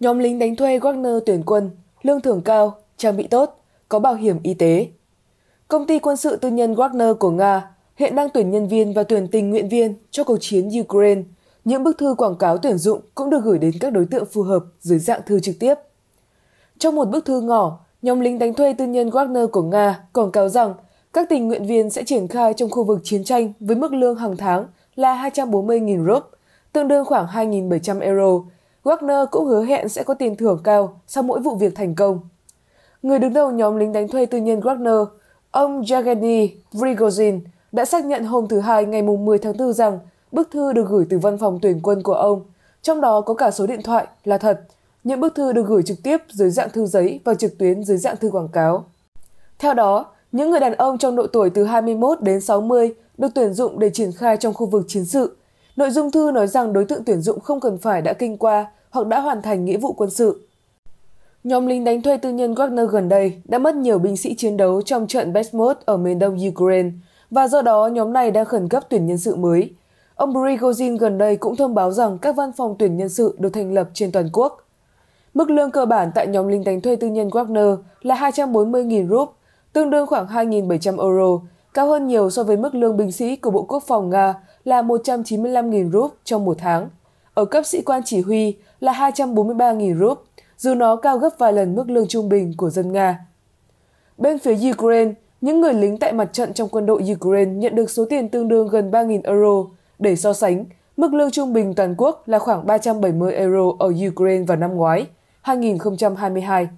Nhóm lính đánh thuê Wagner tuyển quân, lương thưởng cao, trang bị tốt, có bảo hiểm y tế. Công ty quân sự tư nhân Wagner của Nga hiện đang tuyển nhân viên và tuyển tình nguyện viên cho cuộc chiến Ukraine. Những bức thư quảng cáo tuyển dụng cũng được gửi đến các đối tượng phù hợp dưới dạng thư trực tiếp. Trong một bức thư ngỏ, nhóm lính đánh thuê tư nhân Wagner của Nga quảng cáo rằng các tình nguyện viên sẽ triển khai trong khu vực chiến tranh với mức lương hàng tháng là 240.000 rup, tương đương khoảng 2.700 euro. Wagner cũng hứa hẹn sẽ có tiền thưởng cao sau mỗi vụ việc thành công. Người đứng đầu nhóm lính đánh thuê tư nhân Wagner, ông Yevgeny Prigozhin, đã xác nhận hôm thứ Hai ngày 10 tháng 4 rằng bức thư được gửi từ văn phòng tuyển quân của ông, trong đó có cả số điện thoại là thật. Những bức thư được gửi trực tiếp dưới dạng thư giấy và trực tuyến dưới dạng thư quảng cáo. Theo đó, những người đàn ông trong độ tuổi từ 21 đến 60 được tuyển dụng để triển khai trong khu vực chiến sự. Nội dung thư nói rằng đối tượng tuyển dụng không cần phải đã kinh qua hoặc đã hoàn thành nghĩa vụ quân sự. Nhóm lính đánh thuê tư nhân Wagner gần đây đã mất nhiều binh sĩ chiến đấu trong trận Besmut ở miền đông Ukraine và do đó nhóm này đang khẩn cấp tuyển nhân sự mới. Ông Prigozhin gần đây cũng thông báo rằng các văn phòng tuyển nhân sự được thành lập trên toàn quốc. Mức lương cơ bản tại nhóm lính đánh thuê tư nhân Wagner là 240.000 rúp, tương đương khoảng 2.700 euro, cao hơn nhiều so với mức lương binh sĩ của Bộ Quốc phòng Nga là 195.000 rup trong một tháng. Ở cấp sĩ quan chỉ huy là 243.000 rup, dù nó cao gấp vài lần mức lương trung bình của dân Nga. Bên phía Ukraine, những người lính tại mặt trận trong quân đội Ukraine nhận được số tiền tương đương gần 3.000 euro. Để so sánh, mức lương trung bình toàn quốc là khoảng 370 euro ở Ukraine vào năm ngoái, 2022.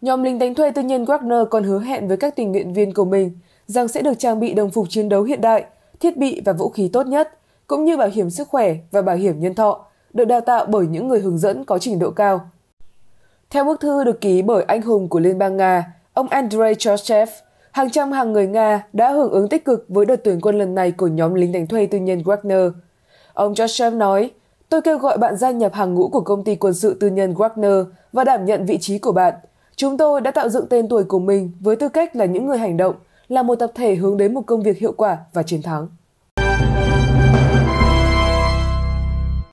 Nhóm lính đánh thuê tư nhân Wagner còn hứa hẹn với các tình nguyện viên của mình rằng sẽ được trang bị đồng phục chiến đấu hiện đại, thiết bị và vũ khí tốt nhất, cũng như bảo hiểm sức khỏe và bảo hiểm nhân thọ, được đào tạo bởi những người hướng dẫn có trình độ cao. Theo bức thư được ký bởi anh hùng của Liên bang Nga, ông Andrei Chorchev, hàng trăm hàng người Nga đã hưởng ứng tích cực với đợt tuyển quân lần này của nhóm lính đánh thuê tư nhân Wagner. Ông Chorchev nói, tôi kêu gọi bạn gia nhập hàng ngũ của công ty quân sự tư nhân Wagner và đảm nhận vị trí của bạn. Chúng tôi đã tạo dựng tên tuổi của mình với tư cách là những người hành động, là một tập thể hướng đến một công việc hiệu quả và chiến thắng.